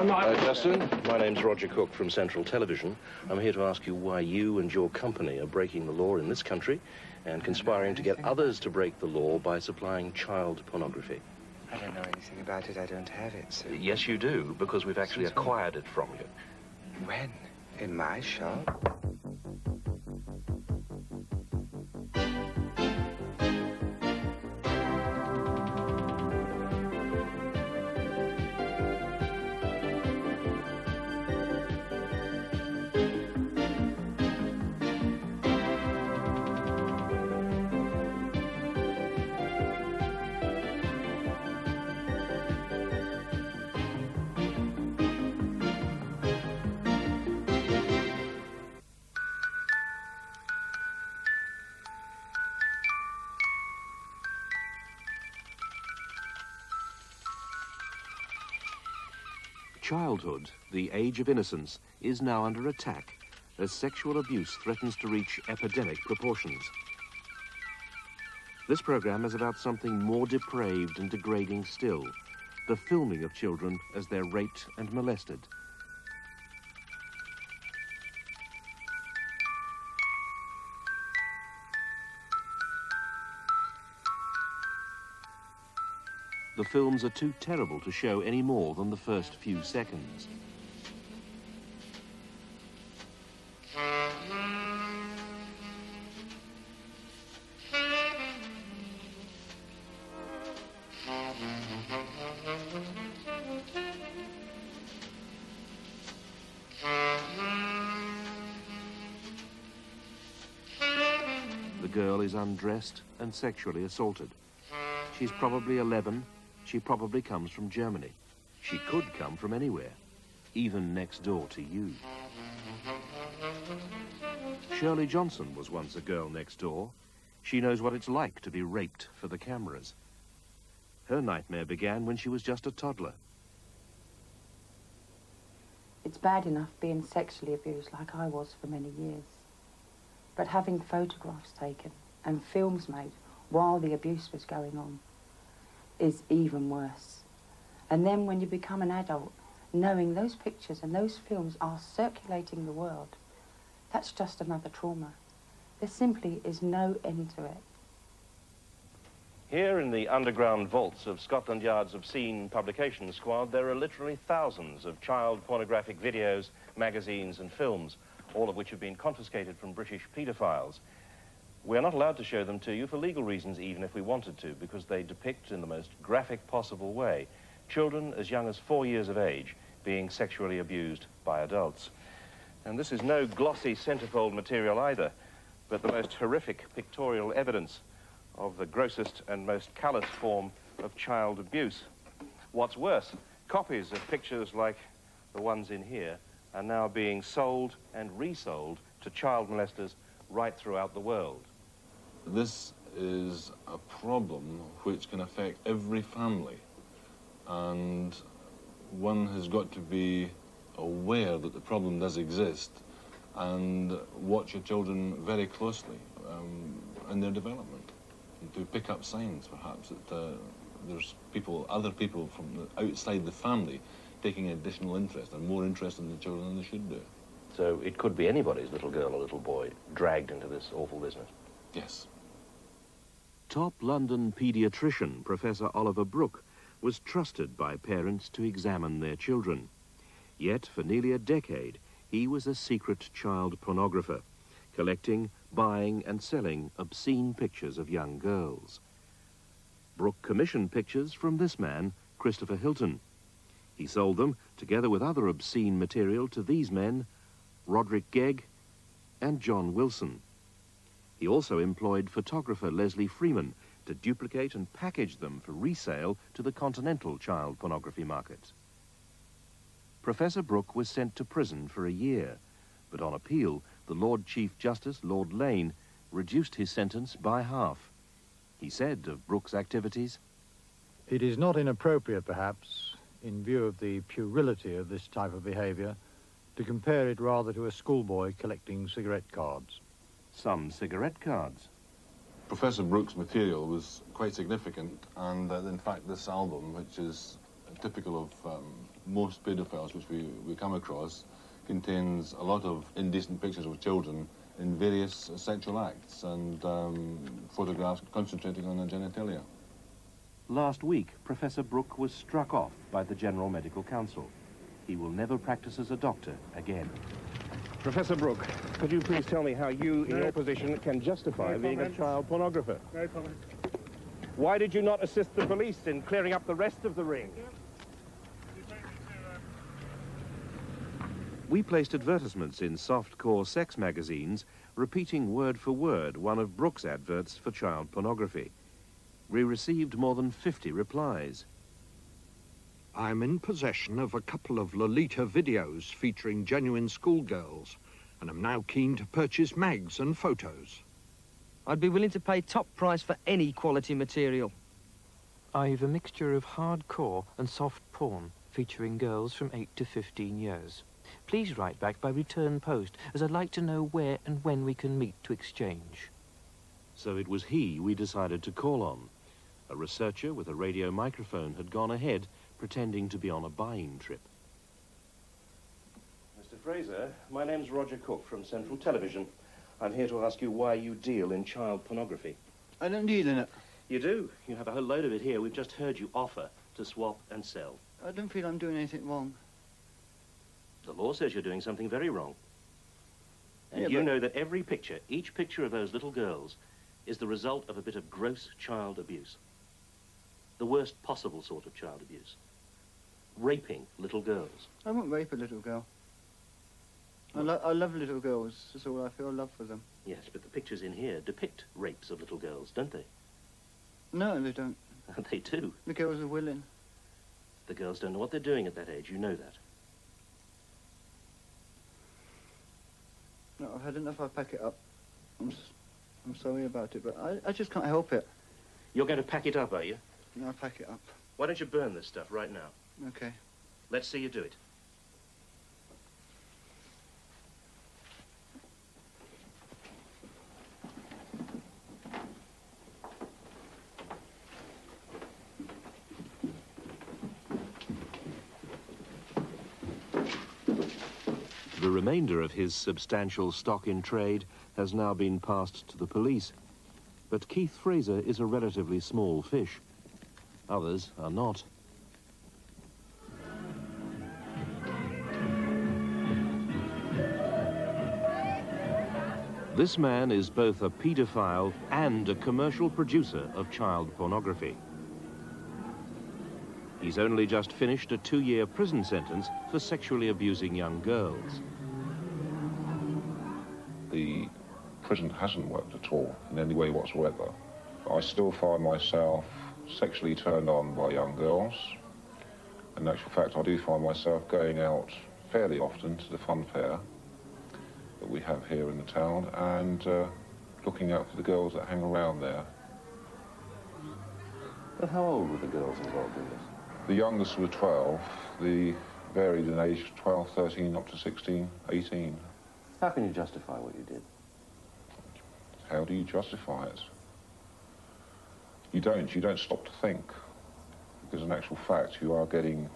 Uh, Justin, my name's Roger Cook from Central Television. I'm here to ask you why you and your company are breaking the law in this country and conspiring to get others to break the law by supplying child pornography. I don't know anything about it. I don't have it, so... Yes, you do, because we've actually acquired it from you. When? In my shop? Childhood, the age of innocence, is now under attack as sexual abuse threatens to reach epidemic proportions. This program is about something more depraved and degrading still, the filming of children as they're raped and molested. The films are too terrible to show any more than the first few seconds. The girl is undressed and sexually assaulted. She's probably 11 she probably comes from Germany. She could come from anywhere, even next door to you. Shirley Johnson was once a girl next door. She knows what it's like to be raped for the cameras. Her nightmare began when she was just a toddler. It's bad enough being sexually abused like I was for many years. But having photographs taken and films made while the abuse was going on is even worse. And then when you become an adult, knowing those pictures and those films are circulating the world, that's just another trauma. There simply is no end to it. Here in the underground vaults of Scotland Yard's obscene publication squad, there are literally thousands of child pornographic videos, magazines and films, all of which have been confiscated from British paedophiles. We're not allowed to show them to you for legal reasons, even if we wanted to, because they depict in the most graphic possible way children as young as four years of age being sexually abused by adults. And this is no glossy centerfold material either, but the most horrific pictorial evidence of the grossest and most callous form of child abuse. What's worse, copies of pictures like the ones in here are now being sold and resold to child molesters right throughout the world. This is a problem which can affect every family and one has got to be aware that the problem does exist and watch your children very closely um, in their development and to pick up signs perhaps that uh, there's people, other people from the, outside the family taking additional interest and more interest in the children than they should do. So it could be anybody's little girl or little boy dragged into this awful business? Yes. Top London paediatrician Professor Oliver Brooke was trusted by parents to examine their children. Yet, for nearly a decade, he was a secret child pornographer, collecting, buying and selling obscene pictures of young girls. Brooke commissioned pictures from this man, Christopher Hilton. He sold them, together with other obscene material, to these men, Roderick Gegg and John Wilson. He also employed photographer Leslie Freeman to duplicate and package them for resale to the continental child pornography market. Professor Brooke was sent to prison for a year, but on appeal, the Lord Chief Justice, Lord Lane, reduced his sentence by half. He said of Brooke's activities, It is not inappropriate, perhaps, in view of the puerility of this type of behavior, to compare it rather to a schoolboy collecting cigarette cards some cigarette cards. Professor Brooke's material was quite significant, and uh, in fact this album, which is typical of um, most paedophiles which we, we come across, contains a lot of indecent pictures of children in various sexual acts and um, photographs concentrating on their genitalia. Last week, Professor Brooke was struck off by the General Medical Council. He will never practice as a doctor again. Professor Brooke, could you please tell me how you, in No. your position, can justify No being a child pornographer? No comment. Why did you not assist the police in clearing up the rest of the ring? We placed advertisements in soft-core sex magazines, repeating word for word one of Brooke's adverts for child pornography. We received more than 50 replies. I'm in possession of a couple of Lolita videos featuring genuine schoolgirls, and am now keen to purchase mags and photos. I'd be willing to pay top price for any quality material. I've a mixture of hardcore and soft porn featuring girls from 8 to 15 years. Please write back by return post, as I'd like to know where and when we can meet to exchange. So it was he we decided to call on. A researcher with a radio microphone had gone ahead, pretending to be on a buying trip. Mr. Fraser, my name's Roger Cook from Central Television. I'm here to ask you why you deal in child pornography. I don't deal in it. You do. You have a whole load of it here. We've just heard you offer to swap and sell. I don't feel I'm doing anything wrong. The law says you're doing something very wrong. And Yeah, you but- know that every picture, each picture of those little girls, is the result of a bit of gross child abuse. The worst possible sort of child abuse. Raping little girls. I won't rape a little girl. I, lo- I love little girls. That's all I feel love for them. Yes, but the pictures in here depict rapes of little girls, don't they? No, they don't. they do. The girls are willing. The girls don't know what they're doing at that age. You know that. No, I've had enough. I pack it up. I'm, s- I'm sorry about it, but I, I just can't help it. You're going to pack it up, are you? No, I pack it up. Why don't you burn this stuff right now? Okay. Let's see you do it. The remainder of his substantial stock in trade has now been passed to the police. But Keith Fraser is a relatively small fish. Others are not. This man is both a paedophile and a commercial producer of child pornography. He's only just finished a two-year prison sentence for sexually abusing young girls. the prison hasn't worked at all in any way whatsoever. I still find myself sexually turned on by young girls. In actual fact, I do find myself going out fairly often to the fun fair we have here in the town and uh, looking out for the girls that hang around there. But how old were the girls involved in this? The youngest were 12, the varied in age 12, 13, up to 16, 18. How can you justify what you did? How do you justify it? You don't. You don't stop to think. Because in actual fact, you are getting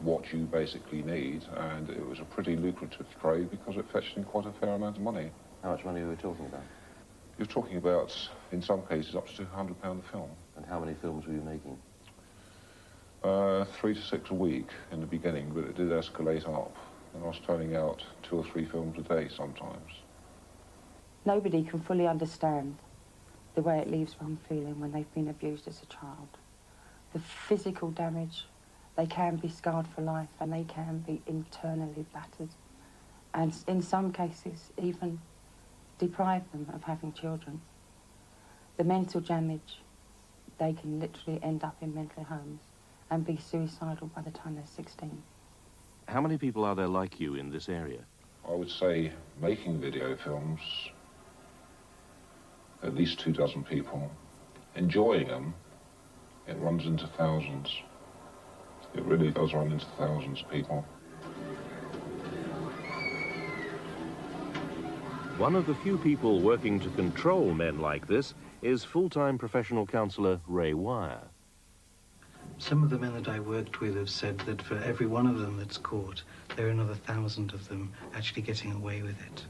what you basically need, and it was a pretty lucrative trade because it fetched in quite a fair amount of money. How much money were we talking about? You're talking about, in some cases, up to £200 a film. And how many films were you making? Uh, three to six a week in the beginning, but it did escalate up. And I was turning out two or three films a day sometimes. Nobody can fully understand the way it leaves one feeling when they've been abused as a child. The physical damage, they can be scarred for life and they can be internally battered. And in some cases, even deprive them of having children. The mental damage, they can literally end up in mental homes and be suicidal by the time they're 16. How many people are there like you in this area? I would say making video films, at least two dozen people. Enjoying them, it runs into thousands. It really does run into thousands of people. One of the few people working to control men like this is full-time professional counsellor Ray Wyre. Some of the men that I worked with have said that for every one of them that's caught, there are another thousand of them actually getting away with it.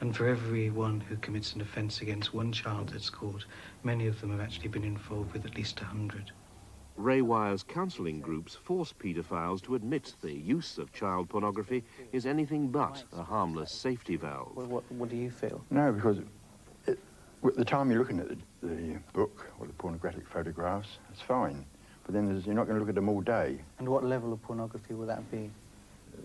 And for every one who commits an offence against one child that's caught, many of them have actually been involved with at least a hundred. Ray Wyre's counselling groups force paedophiles to admit the use of child pornography is anything but a harmless safety valve. What, what, what do you feel? No, because it, at the time you're looking at the, the book or the pornographic photographs, it's fine. But then you're not going to look at them all day. And what level of pornography will that be?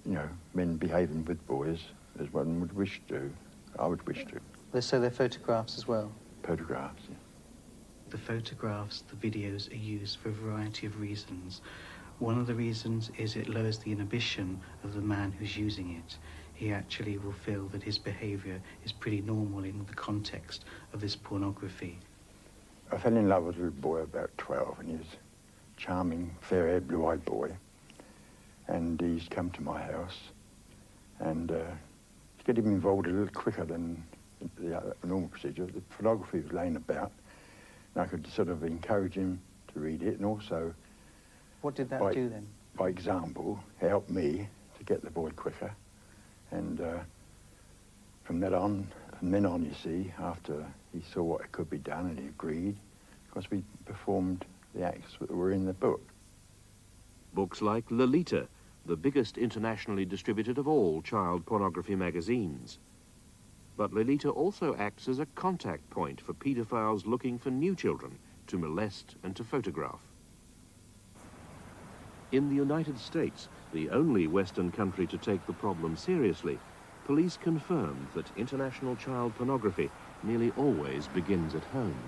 You know, men behaving with boys as one would wish to. I would wish to. So they're photographs as well? Photographs, yeah. The photographs, the videos are used for a variety of reasons. One of the reasons is it lowers the inhibition of the man who's using it. He actually will feel that his behaviour is pretty normal in the context of this pornography. I fell in love with a little boy about 12 and he was a charming, fair-haired, blue-eyed boy. And he's come to my house and uh, to get him involved a little quicker than the normal procedure, the pornography was laying about I could sort of encourage him to read it and also... What did that by, do then? By example, help me to get the boy quicker. And uh, from that on, from then on, you see, after he saw what it could be done and he agreed, because we performed the acts that were in the book. Books like Lolita, the biggest internationally distributed of all child pornography magazines. But Lolita also acts as a contact point for paedophiles looking for new children to molest and to photograph. In the United States, the only Western country to take the problem seriously, police confirmed that international child pornography nearly always begins at home.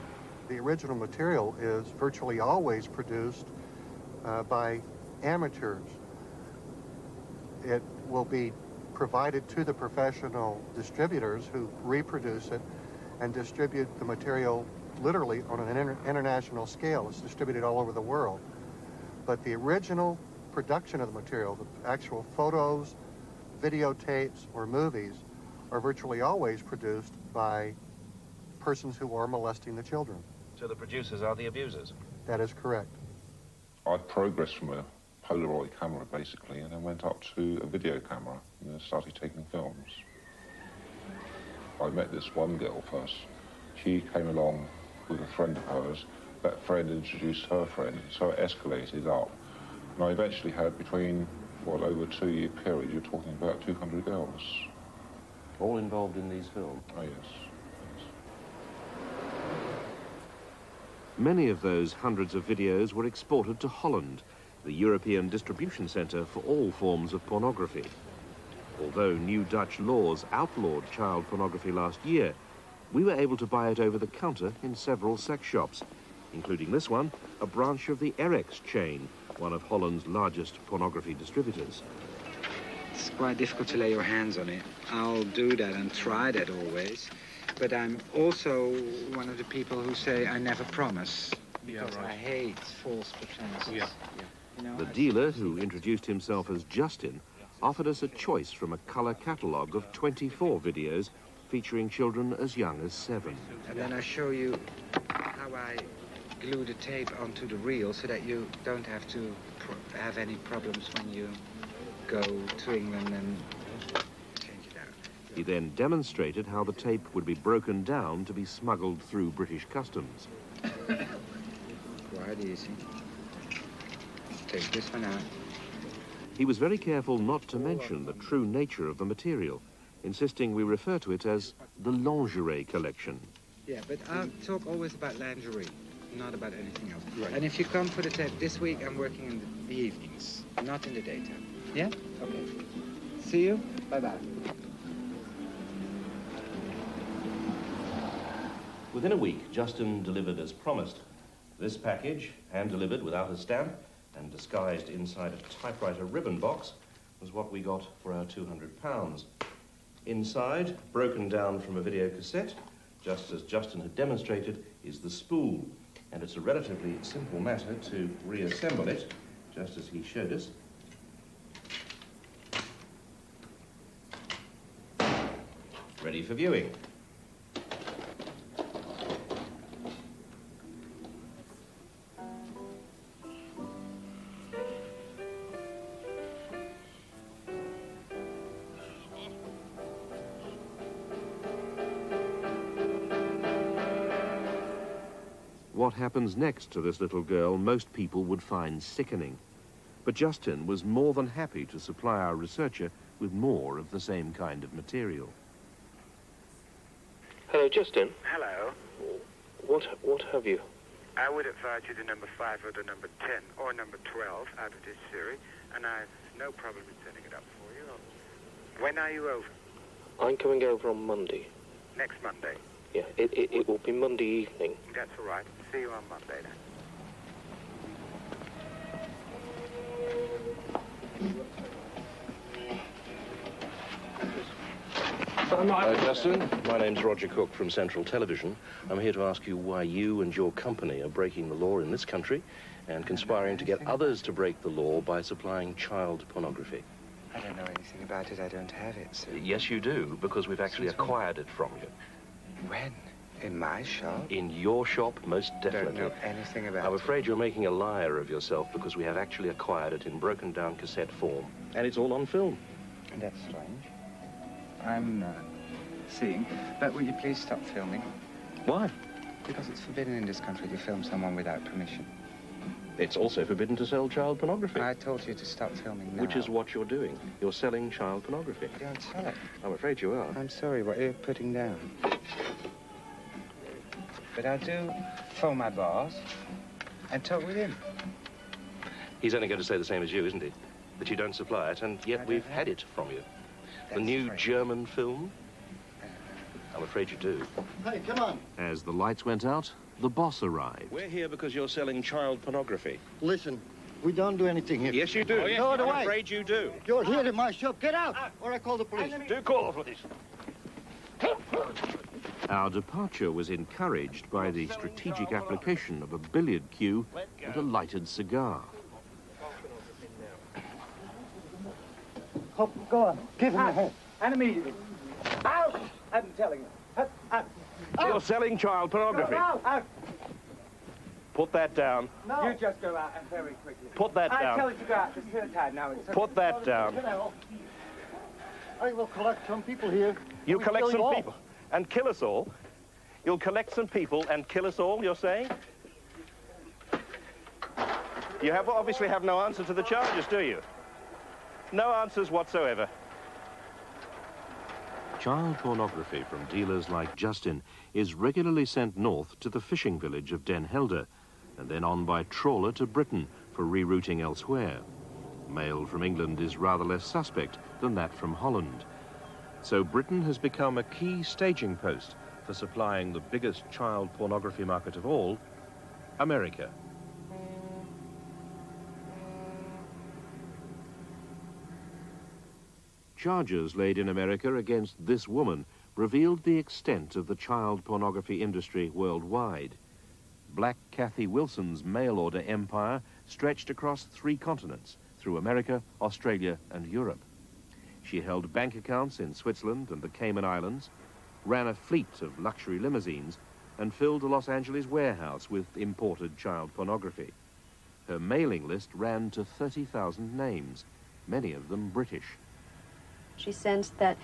The original material is virtually always produced uh, by amateurs. It will be provided to the professional distributors who reproduce it and distribute the material literally on an inter international scale. It's distributed all over the world. But the original production of the material, the actual photos, videotapes, or movies, are virtually always produced by persons who are molesting the children. So the producers are the abusers? That is correct. I progressed from a Polaroid camera, basically, and then went up to a video camera and started taking films. I met this one girl first. She came along with a friend of hers. That friend introduced her friend, so it escalated up. And I eventually had between, what, over a two-year period, you're talking about 200 girls. All involved in these films? Oh, yes. Many of those hundreds of videos were exported to Holland, the European distribution centre for all forms of pornography. Although new Dutch laws outlawed child pornography last year, we were able to buy it over the counter in several sex shops, including this one, a branch of the Erex chain, one of Holland's largest pornography distributors. It's quite difficult to lay your hands on it. I'll do that and try that always. But I'm also one of the people who say I never promise. Because yeah, right. I hate false pretenses. Yeah. yeah. The dealer, who introduced himself as Justin, offered us a choice from a colour catalogue of 24 videos featuring children as young as seven. And then I show you how I glue the tape onto the reel so that you don't have to have any problems when you go to England and change it out. He then demonstrated how the tape would be broken down to be smuggled through British customs. Quite easy. Take this one out. He was very careful not to mention the true nature of the material, insisting we refer to it as the lingerie collection. Yeah, but I'll talk always about lingerie, not about anything else. Right. And if you come for the tape this week, I'm working in the evenings, not in the daytime. Yeah? Okay. See you. Bye-bye. Within a week, Justin delivered as promised. This package, hand-delivered without a stamp, and disguised inside a typewriter ribbon box was what we got for our 200 pounds. Inside, broken down from a video cassette, just as Justin had demonstrated, is the spool. And it's a relatively simple matter to reassemble it, just as he showed us. Ready for viewing. Happens next to this little girl most people would find sickening. But Justin was more than happy to supply our researcher with more of the same kind of material. Hello, Justin. Hello. What what have you? I would advise you the number 5 or the number 10 or number 12 out of this series, and I've no problem in setting it up for you. When are you over? I'm coming over on Monday. Next Monday. Yeah, it, it, it will be Monday evening. That's all right. See you on Monday then. Uh, Justin, my name's Roger Cook from Central Television. I'm here to ask you why you and your company are breaking the law in this country and conspiring to get others to break the law by supplying child pornography. I don't know anything about it. I don't have it. So. Yes, you do, because we've actually acquired it from you. When? In my shop? In your shop, most definitely. Don't know anything about I'm it. afraid you're making a liar of yourself because we have actually acquired it in broken down cassette form. And it's all on film. That's strange. I'm uh, seeing. But will you please stop filming? Why? Because it's forbidden in this country to film someone without permission. It's also forbidden to sell child pornography. I told you to stop filming now. Which is what you're doing. You're selling child pornography. Don't sell it. I'm afraid you are. I'm sorry, what are you putting down? But I do phone my boss and talk with him. He's only going to say the same as you, isn't he? That you don't supply it, and yet we've had it from you. the new German film? Uh-huh. I'm afraid you do. Hey, come on. As the lights went out, the boss arrived. We're here because you're selling child pornography. Listen, we don't do anything here. Yes, you do. Oh, yes, I'm Go away. afraid you do. You're here in my shop. Get out, or I call the police. Do call the police. Our departure was encouraged by the strategic application of a billiard cue and a lighted cigar. Hop, go on. Give him a hand. And immediately. Out! I'm telling you. Out, out. You're oh. selling child pornography. Out, out. Put that down. No. You just go out and very quickly. Put that I down. tell you to go out. It's third time now. It's Put that down. I will collect some people here. You collect some all. people and kill us all. You'll collect some people and kill us all, you're saying? You have obviously have no answer to the charges, do you? No answers whatsoever. Child pornography from dealers like Justin is regularly sent north to the fishing village of Den Helder and then on by trawler to Britain for rerouting elsewhere. Mail from England is rather less suspect than that from Holland. So Britain has become a key staging post for supplying the biggest child pornography market of all, America. Charges laid in America against this woman revealed the extent of the child pornography industry worldwide. Black Kathy Wilson's mail order empire stretched across three continents, through America, Australia, and Europe. She held bank accounts in Switzerland and the Cayman Islands, ran a fleet of luxury limousines, and filled a Los Angeles warehouse with imported child pornography. Her mailing list ran to 30,000 names, many of them British. She sensed that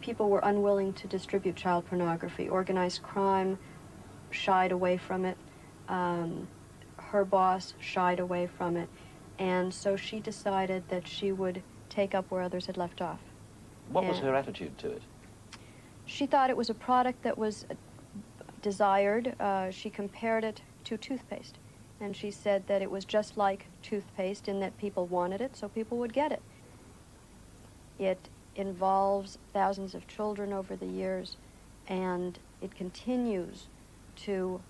people were unwilling to distribute child pornography. Organized crime shied away from it. Um, her boss shied away from it. And so she decided that she would take up where others had left off. What was her attitude to it? She thought it was a product that was uh, desired. Uh, she compared it to toothpaste. And she said that it was just like toothpaste in that people wanted it, so people would get it. It involves thousands of children over the years, and it continues to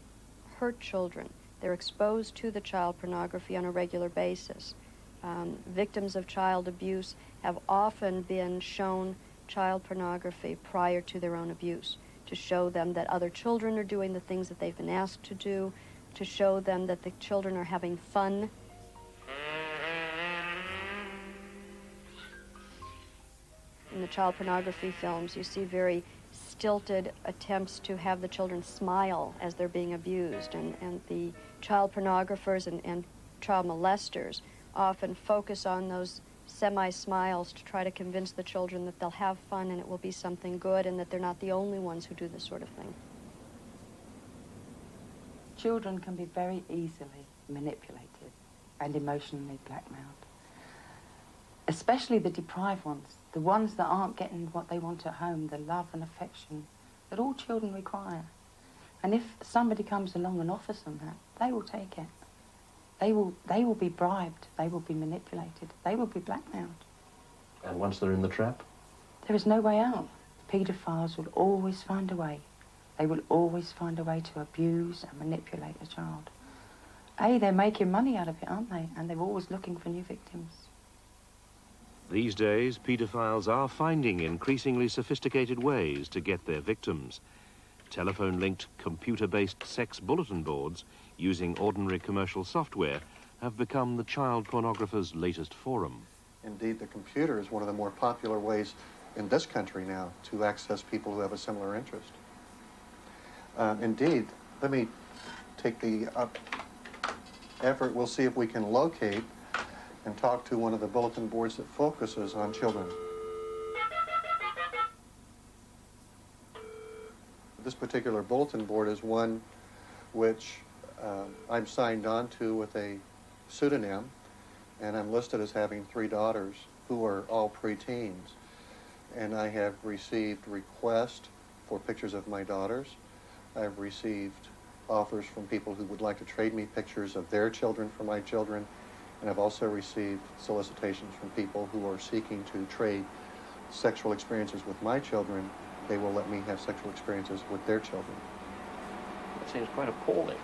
hurt children. They're exposed to the child pornography on a regular basis. Um, victims of child abuse have often been shown child pornography prior to their own abuse to show them that other children are doing the things that they've been asked to do, to show them that the children are having fun in the child pornography films, you see very stilted attempts to have the children smile as they're being abused. And, and the child pornographers and, and child molesters often focus on those semi-smiles to try to convince the children that they'll have fun and it will be something good and that they're not the only ones who do this sort of thing. Children can be very easily manipulated and emotionally blackmailed. Especially the deprived ones, the ones that aren't getting what they want at home, the love and affection that all children require. And if somebody comes along and offers them that, they will take it. They will, they will be bribed, they will be manipulated, they will be blackmailed. And once they're in the trap? There is no way out. Paedophiles will always find a way. They will always find a way to abuse and manipulate a child. A, they're making money out of it, aren't they? And they're always looking for new victims. These days, paedophiles are finding increasingly sophisticated ways to get their victims. Telephone-linked, computer-based sex bulletin boards using ordinary commercial software have become the child pornographer's latest forum. Indeed, the computer is one of the more popular ways in this country now to access people who have a similar interest. Uh, indeed, let me take the uh, effort. We'll see if we can locate and talk to one of the bulletin boards that focuses on children. This particular bulletin board is one which uh, I'm signed on to with a pseudonym, and I'm listed as having three daughters who are all preteens. And I have received requests for pictures of my daughters. I've received offers from people who would like to trade me pictures of their children for my children. And I've also received solicitations from people who are seeking to trade sexual experiences with my children. They will let me have sexual experiences with their children. That seems quite appalling.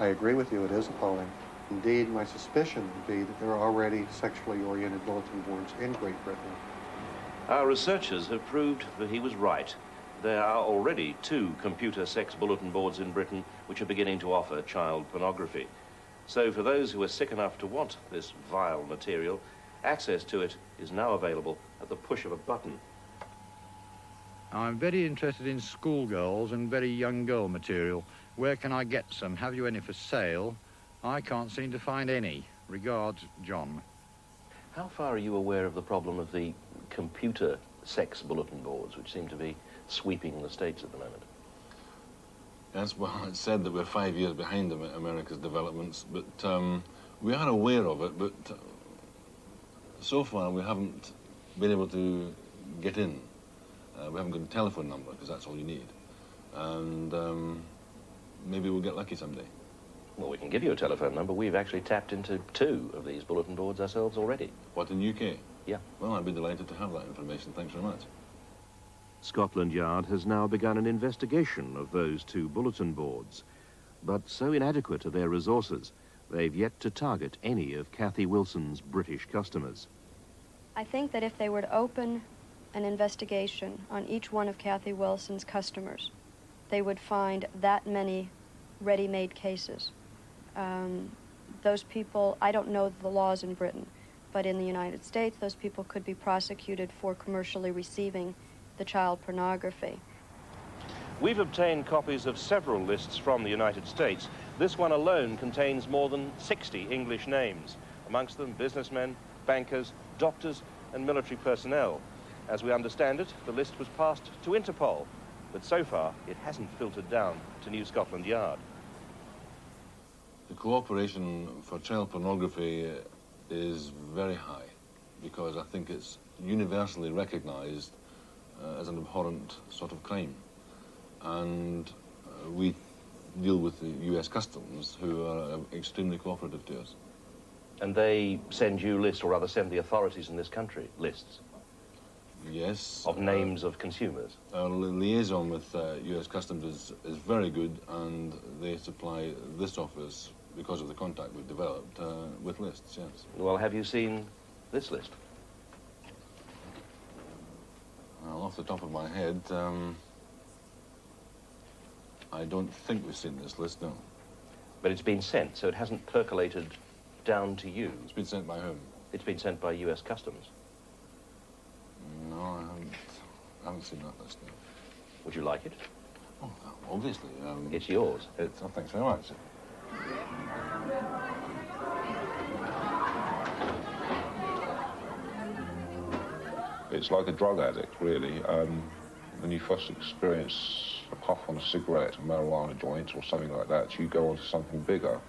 I agree with you, it is appalling. Indeed, my suspicion would be that there are already sexually oriented bulletin boards in Great Britain. Our researchers have proved that he was right. There are already two computer sex bulletin boards in Britain which are beginning to offer child pornography. So for those who are sick enough to want this vile material, access to it is now available at the push of a button. I'm very interested in schoolgirls and very young girl material. Where can I get some? Have you any for sale? I can't seem to find any. Regards, John. How far are you aware of the problem of the computer sex bulletin boards, which seem to be sweeping the states at the moment? Yes, well, it's said that we're five years behind America's developments, but um, we are aware of it, but uh, so far we haven't been able to get in. Uh, we haven't got a telephone number, because that's all you need. And um, maybe we'll get lucky someday. Well, we can give you a telephone number. We've actually tapped into two of these bulletin boards ourselves already. What, in the UK? Yeah. Well, I'd be delighted to have that information. Thanks very much. Scotland Yard has now begun an investigation of those two bulletin boards. But so inadequate are their resources, they've yet to target any of Kathy Wilson's British customers. I think that if they were to open an investigation on each one of Kathy Wilson's customers, they would find that many ready-made cases. Um, those people, I don't know the laws in Britain, but in the United States, those people could be prosecuted for commercially receiving the child pornography. We've obtained copies of several lists from the United States. This one alone contains more than 60 English names, amongst them businessmen, bankers, doctors, and military personnel. As we understand it, the list was passed to Interpol, but so far it hasn't filtered down to New Scotland Yard. The cooperation for child pornography uh, is very high because I think it's universally recognized uh, as an abhorrent sort of crime. And uh, we deal with the US Customs, who are uh, extremely cooperative to us. And they send you lists, or rather send the authorities in this country lists Yes. of names of consumers. Our liaison with uh, US Customs is, is very good, and they supply this office, because of the contact we've developed, uh, with lists, yes. Well, have you seen this list? Well, off the top of my head, um, I don't think we've seen this list, no. But it's been sent, so it hasn't percolated down to you. It's been sent by whom? It's been sent by US Customs. No, I haven't, I haven't seen that list, no. Would you like it? Oh, obviously. Um, It's yours. It's, oh, thanks very much. It's like a drug addict, really. Um, when you first experience a puff on a cigarette, a marijuana joint or something like that, you go on to something bigger.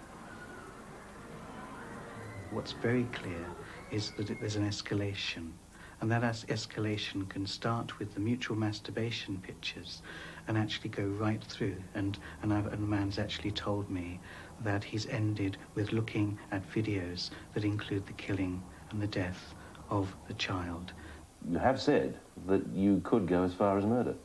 What's very clear is that it, there's an escalation. And that es escalation can start with the mutual masturbation pictures and actually go right through. And, and, I've, and man's actually told me that he's ended with looking at videos that include the killing and the death of the child. You have said that you could go as far as murder.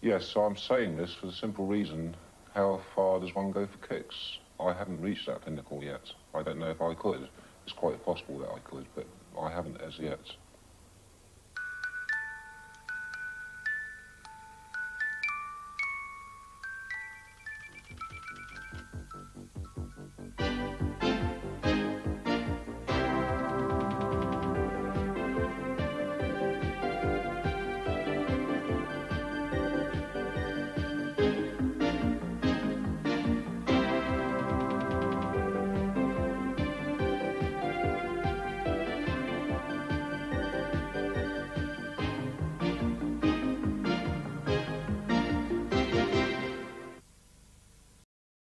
Yes, so I'm saying this for the simple reason, how far does one go for kicks? I haven't reached that pinnacle yet. I don't know if I could. It's quite possible that I could, but I haven't as yet.